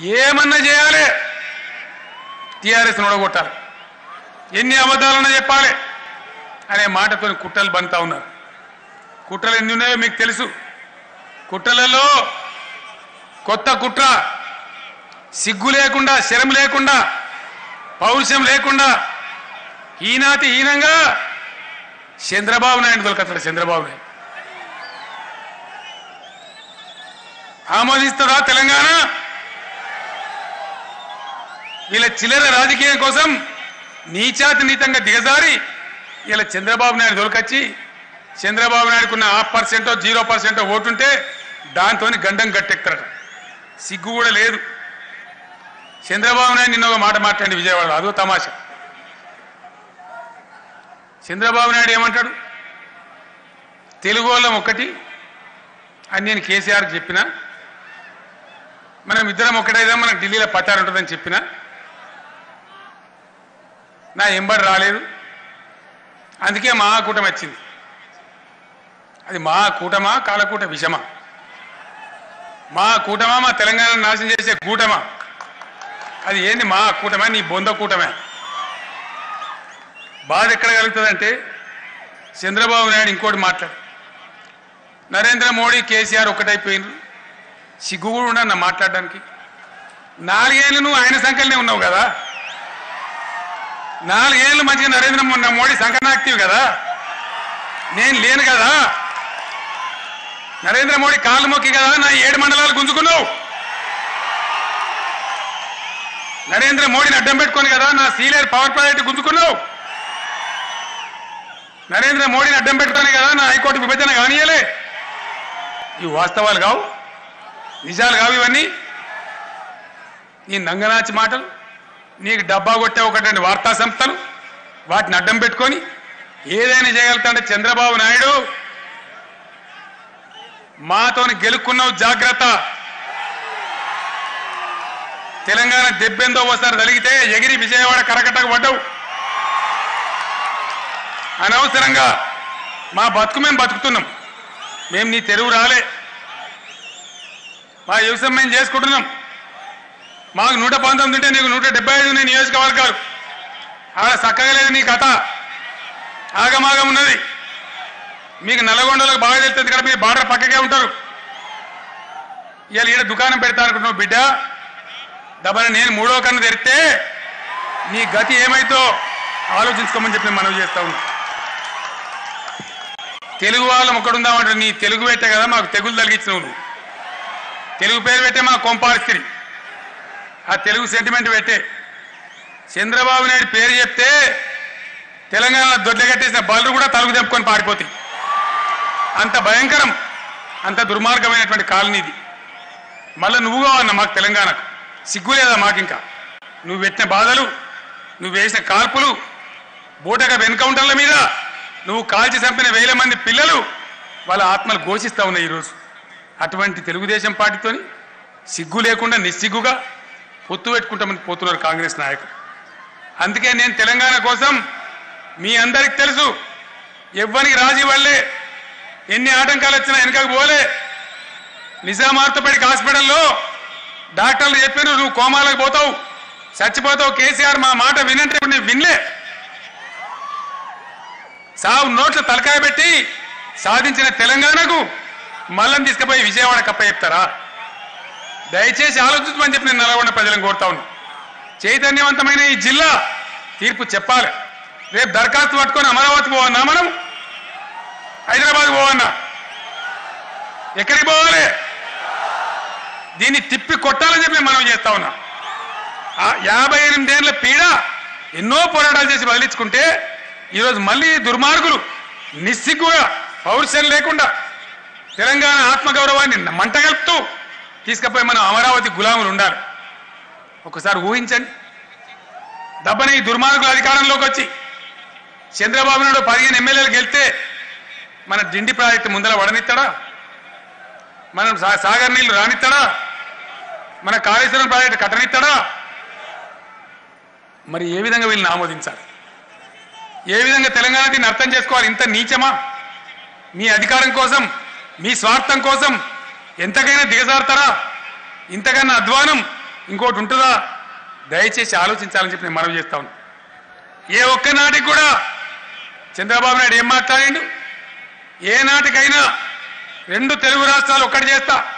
ఏమన్నా చేయాలి? టీఆర్ఎస్ నొడగొట్టాలి ఎన్ని అబద్ధాలన్నా చెప్పాలి? అనే మాటతో కుట్రలు బంతా ఉన్నారు. కుట్రలు ఎన్ని ఉన్నాయో మీకు తెలుసు. కుట్రలలో కొత్త కుట్ర సిగ్గు లేకుండా శరం లేకుండా పౌరుషం లేకుండా ఈనాటి హీనంగా చంద్రబాబు నాయుడు దొరకతాడు చంద్రబాబు నాయుడు. ఆమోదిస్తుందా తెలంగాణ? వీళ్ళ చిల్లర రాజకీయం కోసం నీచాతి నీతంగా దిగజారి ఇలా చంద్రబాబు నాయుడు దొరికొచ్చి చంద్రబాబు నాయుడుకున్న హాఫ్ పర్సెంటో జీరో పర్సెంటో ఓటుంటే దాంతో గండం గట్టెక్తారట సిగ్గు కూడా లేదు. చంద్రబాబు నాయుడు నిన్న ఒక మాట మాట్లాడి విజయవాడ అదో తమాషా. చంద్రబాబు నాయుడు ఏమంటాడు? తెలుగు వాళ్ళం ఒకటి అని నేను కేసీఆర్కి చెప్పిన మనం ఇద్దరం ఒకటైదా మనకు ఢిల్లీలో పచారు ఉంటుందని చెప్పిన నా ఎంబడి రాలేదు. అందుకే మా కూటమి వచ్చింది. అది మా కూటమా కాలకూట విషమా? మా కూటమా మా తెలంగాణ నాశనం చేసే కూటమా? అది ఏంది మా కూటమా నీ బొంద కూటమే. బాధ ఎక్కడ కలుగుతుందంటే చంద్రబాబు నాయుడు ఇంకోటి మాట్లాడు. నరేంద్ర మోడీ కేసీఆర్ ఒకటైపోయినరు సిగ్గు కూడా ఉన్నా మాట్లాడడానికి. నాలుగేళ్ళు నువ్వు ఆయన సంఖ్యలోనే ఉన్నావు కదా. నాలుగేళ్ళు మధ్య నరేంద్ర మోడీ సంకనాక్తివి కదా? నేను లేను కదా? నరేంద్ర మోడీ కాలు మొక్కి కదా? నా ఏడు మండలాలు గుంజుకున్నావు. నరేంద్ర మోడీని అడ్డం పెట్టుకొని కదా? నా సీనియర్ పవర్ ప్రాజెక్టు గుంజుకున్నావు. నరేంద్ర మోడీని అడ్డం పెట్టుకొని కదా? నా హైకోర్టు విభజన కానియలే. ఇవి వాస్తవాలు కావు. నిజాలు కావు ఇవన్నీ. నీ నంగనాచి మాటలు. నీకు డబ్బా కొట్టే ఒకటండి వార్తా సంస్థలు వాటిని అడ్డం పెట్టుకొని ఏదైనా చేయగలుగుతాంటే చంద్రబాబు నాయుడు. మాతోని గెలుక్కున్నావు జాగ్రత్త. తెలంగాణ దెబ్బెందో ఒకసారి తలిగితే ఎగిరి విజయవాడ కరకట్టకు పడ్డావు. అనవసరంగా మా బతుకు మేము బతుకుతున్నాం. మేము నీ తెరువు రాలే. మా వ్యవసాయం మేము చేసుకుంటున్నాం. మాకు నూట పంతొమ్మిది ఉంటే నీకు నూట డెబ్బై ఐదు ఉన్నాయి నియోజకవర్గాలు. ఆడ చక్కగా లేదు నీ కథ. ఆగమాగం ఉన్నది. మీకు నల్లగొండలకు బాగా తెలుస్తుంది కదా మీరు బార్డర్ పక్కకే ఉంటారు. ఇవాళ ఈడ దుకాణం పెడతా అనుకుంటున్నావు బిడ్డ. దబన నేను మూడో కన్ను తెరిస్తే నీ గతి ఏమైతో ఆలోచించుకోమని చెప్పి నేను మనవి చేస్తా ఉన్నా. తెలుగు వాళ్ళం ఒకడుందామంటే నీ తెలుగు పెట్టే కదా మాకు తెగులు తలిగించినవు నువ్వు. తెలుగు పేరు పెట్టే మా కొంపారిస్త్రీ ఆ తెలుగు సెంటిమెంట్ పెట్టే. చంద్రబాబు నాయుడు పేరు చెప్తే తెలంగాణ దొడ్ల కట్టేసిన బలు కూడా తలుగు తెంపుకొని పారిపోతాయి. అంత భయంకరం అంత దుర్మార్గమైనటువంటి కాలనీ ఇది. మళ్ళీ నువ్వు కావన్న మాకు తెలంగాణకు? సిగ్గు లేదా ఇంకా నువ్వు పెట్టిన బాధలు నువ్వు వేసిన కాల్పులు బూటక ఎన్కౌంటర్ల మీద నువ్వు కాల్చి చంపిన వేల మంది పిల్లలు వాళ్ళ ఆత్మలు ఘోషిస్తూ ఉన్నాయి ఈరోజు. అటువంటి తెలుగుదేశం పార్టీతోని సిగ్గు లేకుండా నిస్సిగ్గుగా పొత్తు పెట్టుకుంటామని పోతున్నారు కాంగ్రెస్ నాయకులు. అందుకే నేను తెలంగాణ కోసం మీ అందరికి తెలుసు ఎవ్వరికి రాజీ వల్లే ఎన్ని ఆటంకాలు వచ్చినా వెనకకు పోలే. నిజామార్తపేట హాస్పిటల్లో డాక్టర్లు చెప్పారు నువ్వు కోమాలకు పోతావు చచ్చిపోతావు కేసీఆర్ మా మాట వినంటే నేను వినలే. సావు నోట్ల తలకాయ పెట్టి సాధించిన తెలంగాణకు మల్లం తీసుకుపోయి విజయవాడ కప్ప చెప్తారా? దయచేసి ఆలోచించమని చెప్పి నేను నల్గొండ ప్రజలను కోరుతా ఉన్నా. చైతన్యవంతమైన ఈ జిల్లా తీర్పు చెప్పాలి. రేపు దరఖాస్తు పట్టుకొని అమరావతి పోవన్నా మనం? హైదరాబాద్ పోవన్నా? ఎక్కడికి పోవాలి? దీన్ని తిప్పి కొట్టాలని చెప్పి మనం చేస్తా ఉన్నా. ఆ యాభై ఎనిమిదేళ్ళ పీడ ఎన్నో పోరాటాలు చేసి వదిలించుకుంటే ఈరోజు మళ్ళీ దుర్మార్గులు నిస్సిగ్గుగా పౌరుషం లేకుండా తెలంగాణ ఆత్మగౌరవాన్ని మంటగలుపుతూ తీసుకుపోయి మనం అమరావతి గులాములు ఉండాలి. ఒకసారి ఊహించండి. దబ్బని దుర్మార్గులు అధికారంలోకి వచ్చి చంద్రబాబు నాయుడు పదిహేను ఎమ్మెల్యేలు గెలితే మన డిండి ప్రాజెక్టు ముందర వడనిస్తాడా? మనం సా- సాగర్ నీళ్ళు రానిస్తాడా? మన కాళేశ్వరం ప్రాజెక్టు కట్టనిస్తాడా? మరి ఏ విధంగా వీళ్ళని ఆమోదించాలి? ఏ విధంగా తెలంగాణ దీన్ని అర్థం చేసుకోవాలి? ఇంత నీచమా? మీ అధికారం కోసం మీ స్వార్థం కోసం ఎంతకైనా దిగజారుతారా? ఇంతకన్నా అధ్వానం ఇంకోటి ఉంటుందా? దయచేసి ఆలోచించాలని చెప్పి నేను మనవి చేస్తా ఉన్నా. ఏ ఒక్కనాటికి కూడా చంద్రబాబు నాయుడు ఏం మాట్లాడిండు? ఏ నాటికైనా రెండు తెలుగు రాష్ట్రాలు ఒక్కటి చేస్తా.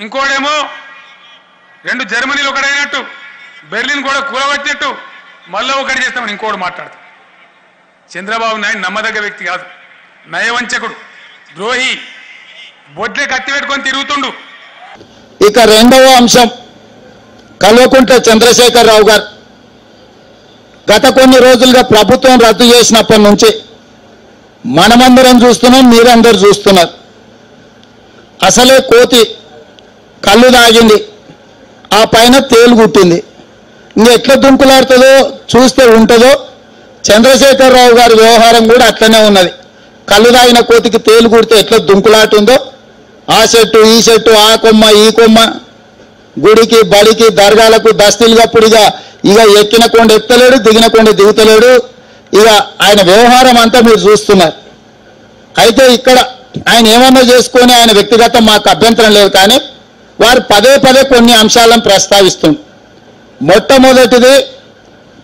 ఇంకోడేమో రెండు జర్మనీలు ఒకటైనట్టు బెర్లిన్ కూడా కూలబట్టినట్టు మళ్ళీ ఒకటి చేస్తామని ఇంకోటి మాట్లాడతాం చంద్రబాబు నాయుడు నమ్మదగ్గ వ్యక్తి కాదు. నయవంచకుడు ద్రోహి బొడ్లే కత్తి పెట్టుకొని తిరుగుతుండు. ఇక రెండవ అంశం కల్వకుంట్ల చంద్రశేఖరరావు గారు. గత కొన్ని రోజులుగా ప్రభుత్వం రద్దు చేసినప్పటి నుంచి మనమందరం చూస్తున్నాం మీరందరూ చూస్తున్నారు. అసలే కోతి కళ్ళు తాగింది ఆ పైన తేలు కుట్టింది ఇంక ఎట్లా దుంకులాడుతుందో చూస్తే ఉంటుందో చంద్రశేఖరరావు గారి వ్యవహారం కూడా అట్లనే ఉన్నది. కళ్ళు తాగిన కోతికి తేలు కుడితే ఎట్లా దుంకులాటుందో ఆ చెట్టు ఈ చెట్టు ఆ కొమ్మ ఈ కొమ్మ. గుడికి బడికి దర్గాలకు దస్తీలుగప్పుడు ఇక ఇక ఎక్కిన కొండ ఎత్తలేడు దిగిన కొండ దిగుతలేడు. ఇక ఆయన వ్యవహారం అంతా మీరు చూస్తున్నారు. అయితే ఇక్కడ ఆయన ఏమన్నా చేసుకొని ఆయన వ్యక్తిగతం మాకు అభ్యంతరం లేదు కానీ వారు పదే పదే కొన్ని అంశాలను ప్రస్తావిస్తుంది మొట్టమొదటిది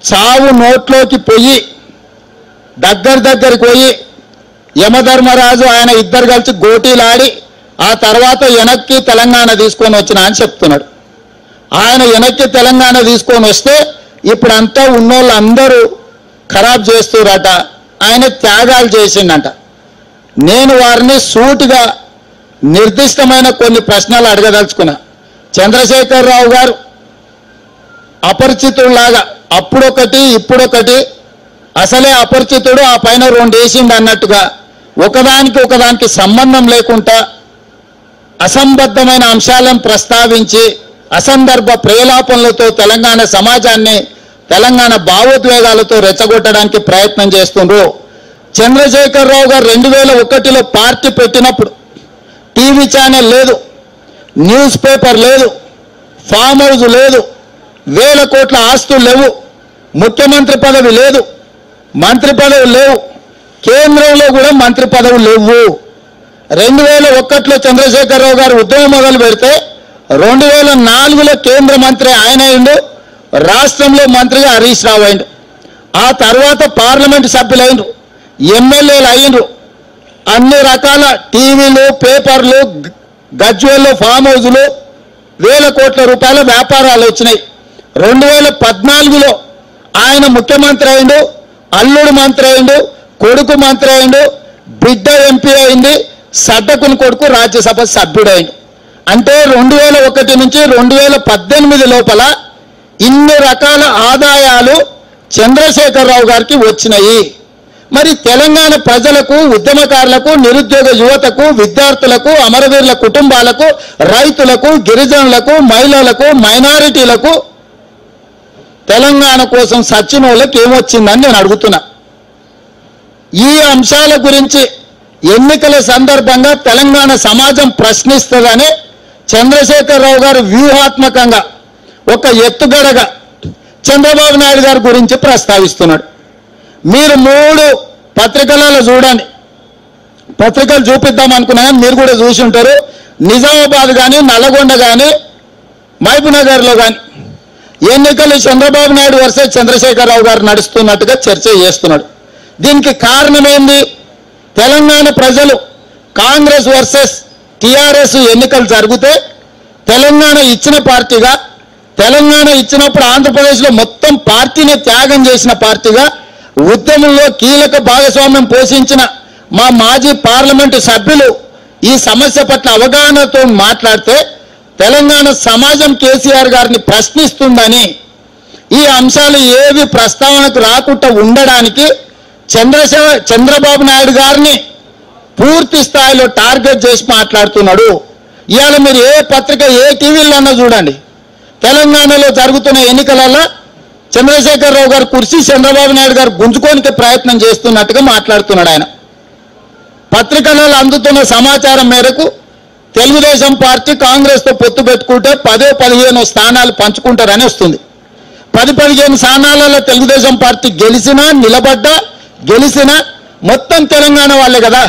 చావు నోట్లోకి పోయి దగ్గర దగ్గరికి పోయి యమధర్మరాజు ఆయన ఇద్దరు కలిసి గోటీలాడి ఆ తర్వాత వెనక్కి తెలంగాణ తీసుకొని వచ్చిన అని చెప్తున్నాడు. ఆయన వెనక్కి తెలంగాణ తీసుకొని వస్తే ఇప్పుడంతా ఉన్నోళ్ళు అందరూ ఖరాబ్ చేస్తురట ఆయన త్యాగాలు చేసిండట. నేను వారిని సూటిగా నిర్దిష్టమైన కొన్ని ప్రశ్నలు అడగదలుచుకున్నా. చంద్రశేఖరరావు గారు అపరిచితుల్లాగా అప్పుడొకటి ఇప్పుడొకటి అసలే అపరిచితుడు ఆ పైన రెండు వేసిండు అన్నట్టుగా ఒకదానికి ఒకదానికి సంబంధం లేకుండా అసంబద్ధమైన అంశాలను ప్రస్తావించి అసందర్భ ప్రేలాపనలతో తెలంగాణ సమాజాన్ని తెలంగాణ భావోద్వేగాలతో రెచ్చగొట్టడానికి ప్రయత్నం చేస్తుండ్రు. చంద్రశేఖర్ రావు గారు రెండు వేల ఒకటిలో పార్టీ పెట్టినప్పుడు టీవీ ఛానల్ లేదు న్యూస్ పేపర్ లేదు ఫామ్ హౌస్ లేదు వేల కోట్ల ఆస్తులు లేవు ముఖ్యమంత్రి పదవి లేదు మంత్రి పదవి లేవు కేంద్రంలో కూడా మంత్రి పదవులు లేవు. రెండు వేల ఒకటిలో చంద్రశేఖరరావు గారు ఉద్యమం మొదలు పెడితే రెండు వేల నాలుగులో కేంద్ర మంత్రి ఆయన అయిండు రాష్ట్రంలో మంత్రిగా హరీష్ రావు అయిండు. ఆ తర్వాత పార్లమెంటు సభ్యులైండ్రు ఎమ్మెల్యేలు అయిండ్రు అన్ని రకాల టీవీలు పేపర్లు గ- ఫామ్ హౌజులు వేల కోట్ల రూపాయల వ్యాపారాలు వచ్చినాయి. రెండు వేల పద్నాలుగులో ఆయన ముఖ్యమంత్రి అయిండు అల్లుడు మంత్రి అయిండు కొడుకు మంత్రి అయిండు బిడ్డ ఎంపీ అయింది సడ్డకుని కొడుకు రాజ్యసభ సభ్యుడైన. అంటే రెండు వేల ఒకటి నుంచి రెండు వేల పద్దెనిమిది లోపల ఇన్ని రకాల ఆదాయాలు చంద్రశేఖరరావు గారికి వచ్చినాయి. మరి తెలంగాణ ప్రజలకు ఉద్యమకారులకు నిరుద్యోగ యువతకు విద్యార్థులకు అమరవీరుల కుటుంబాలకు రైతులకు గిరిజనులకు మహిళలకు మైనారిటీలకు తెలంగాణ కోసం సచ్చిన వాళ్ళకి ఏమొచ్చిందని నేను అడుగుతున్నా. ఈ అంశాల గురించి ఎన్నికల సందర్భంగా తెలంగాణ సమాజం ప్రశ్నిస్తుందని చంద్రశేఖరరావు గారు వ్యూహాత్మకంగా ఒక ఎత్తుగడగా చంద్రబాబు నాయుడు గారి గురించి ప్రస్తావిస్తున్నాడు. మీరు మూడు పత్రికలలో చూడండి. పత్రికలు చూపిద్దాం అనుకున్నా మీరు కూడా చూసి ఉంటారు. నిజామాబాద్ కానీ నల్లగొండ కానీ మహబూబ్నగర్లో కానీ ఎన్నికలు చంద్రబాబు నాయుడు వర్సెస్ చంద్రశేఖరరావు గారు నడుస్తున్నట్టుగా చర్చ చేస్తున్నాడు. దీనికి కారణం ఏంది? తెలంగాణ ప్రజలు కాంగ్రెస్ వర్సెస్ టిఆర్ఎస్ ఎన్నికలు జరిగితే తెలంగాణ ఇచ్చిన పార్టీగా తెలంగాణ ఇచ్చినప్పుడు ఆంధ్రప్రదేశ్లో మొత్తం పార్టీని త్యాగం చేసిన పార్టీగా ఉద్యమంలో కీలక భాగస్వామ్యం పోషించిన మా మాజీ పార్లమెంటు సభ్యులు ఈ సమస్య పట్ల అవగాహనతో మాట్లాడితే తెలంగాణ సమాజం కేసీఆర్ గారిని ప్రశ్నిస్తుందని ఈ అంశాలు ఏవి ప్రస్తావనకు రాకుండా ఉండడానికి చంద్రశే చంద్రబాబు నాయుడు గారిని పూర్తి స్థాయిలో టార్గెట్ చేసి మాట్లాడుతున్నాడు. ఇవాళ మీరు ఏ పత్రిక ఏ టీవీలన్నా చూడండి. తెలంగాణలో జరుగుతున్న ఎన్నికలలో చంద్రశేఖరరావు గారు కుర్చీ చంద్రబాబు నాయుడు గారు గుంజుకోనికి ప్రయత్నం చేస్తున్నట్టుగా మాట్లాడుతున్నాడు ఆయన. పత్రికలలో అందుతున్న సమాచారం మేరకు తెలుగుదేశం పార్టీ కాంగ్రెస్తో పొత్తు పెట్టుకుంటే పదో పదిహేను స్థానాలు పంచుకుంటారని వస్తుంది. పది పదిహేను స్థానాలలో తెలుగుదేశం పార్టీ గెలిచినా నిలబడ్డా గెలిచిన మొత్తం తెలంగాణ వాళ్ళే కదా.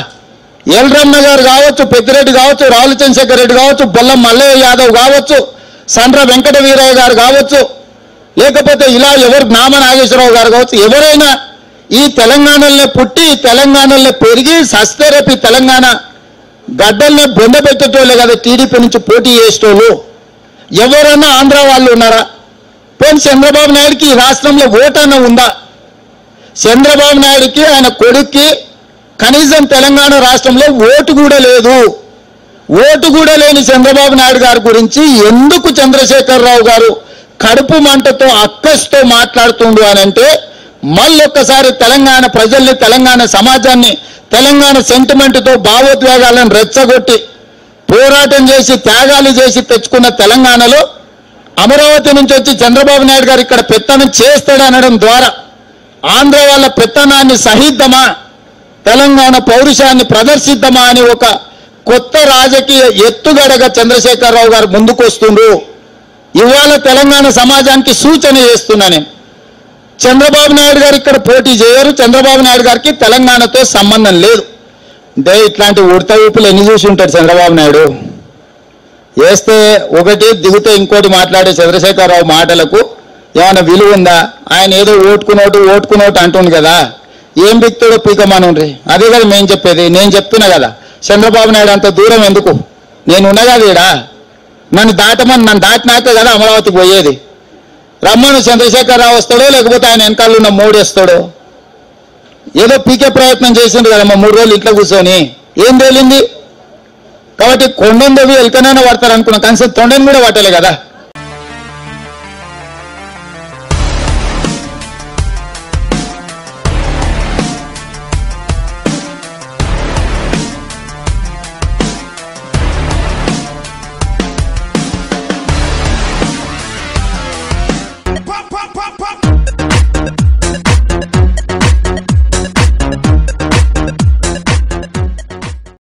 ఎల్రమ్మ గారు కావచ్చు పెద్దిరెడ్డి కావచ్చు రావుల చంద్రశేఖర్ రెడ్డి కావచ్చు బొల్లం మల్లయ్య యాదవ్ కావచ్చు సండ్ర వెంకట వీరయ్య గారు కావచ్చు లేకపోతే ఇలా ఎవరు నామ నాగేశ్వరరావు గారు కావచ్చు ఎవరైనా ఈ తెలంగాణలో పుట్టి తెలంగాణలో పెరిగి సస్తేరేపి తెలంగాణ గడ్డల్ని బొందబెట్టేటోళ్ళే కదా టీడీపీ నుంచి పోటీ చేసేటోళ్ళు. ఎవరన్నా ఆంధ్ర వాళ్ళు ఉన్నారా? పోనీ చంద్రబాబు నాయుడుకి ఈ రాష్ట్రంలో ఓటన్న ఉందా? చంద్రబాబు నాయుడుకి ఆయన కొడుక్కి కనీసం తెలంగాణ రాష్ట్రంలో ఓటు కూడా లేదు. ఓటు కూడా లేని చంద్రబాబు నాయుడు గారి గురించి ఎందుకు చంద్రశేఖరరావు గారు కడుపు మంటతో అక్కస్తో మాట్లాడుతుండు అని అంటే మళ్ళొక్కసారి తెలంగాణ ప్రజల్ని తెలంగాణ సమాజాన్ని తెలంగాణ సెంటిమెంట్తో భావోద్వేగాలను రెచ్చగొట్టి పోరాటం చేసి త్యాగాలు చేసి తెచ్చుకున్న తెలంగాణలో అమరావతి నుంచి వచ్చి చంద్రబాబు నాయుడు గారు ఇక్కడ పెత్తనం చేస్తాడనడం ద్వారా ఆంధ్ర వాళ్ళ పెత్తనాన్ని సహిద్దామా? తెలంగాణ పౌరుషాన్ని ప్రదర్శిద్దామా అని ఒక కొత్త రాజకీయ ఎత్తుగడగా చంద్రశేఖరరావు గారు ముందుకొస్తుండ్రు. ఇవాళ తెలంగాణ సమాజానికి సూచన చేస్తున్నా నేను. చంద్రబాబు నాయుడు గారు ఇక్కడ పోటీ చేయరు. చంద్రబాబు నాయుడు గారికి తెలంగాణతో సంబంధం లేదు. అంటే ఇట్లాంటి ఉడత ఊపులు ఎన్ని చూసి ఉంటాడు చంద్రబాబు నాయుడు? వేస్తే ఒకటి దిగితే ఇంకోటి మాట్లాడే చంద్రశేఖరరావు మాటలకు ఏమైనా విలువ ఉందా? ఆయన ఏదో ఓటుకునోటు ఓటుకునోటు అంటుండు కదా. ఏం బిక్తాడో పీకమానుండ్రి అదే కదా మేము చెప్పేది. నేను చెప్తున్నా కదా. చంద్రబాబు నాయుడు అంత దూరం ఎందుకు? నేను ఉన్నా కదా ఈడ. నన్ను దాటమని నన్ను దాటినాకే కదా అమరావతి పోయేది. రమ్మను చంద్రశేఖరరావు వస్తాడో లేకపోతే ఆయన వెనకాల ఉన్న మూడు వేస్తాడో? ఏదో పీకే ప్రయత్నం చేసిండ్రు కదమ్మా మూడు రోజులు ఇంట్లో కూర్చొని. ఏం తేలింది? కాబట్టి కొండందవి ఎలకనైనా పడతారు అనుకున్నాం కనీసం తొండని కూడా పట్టలే కదా.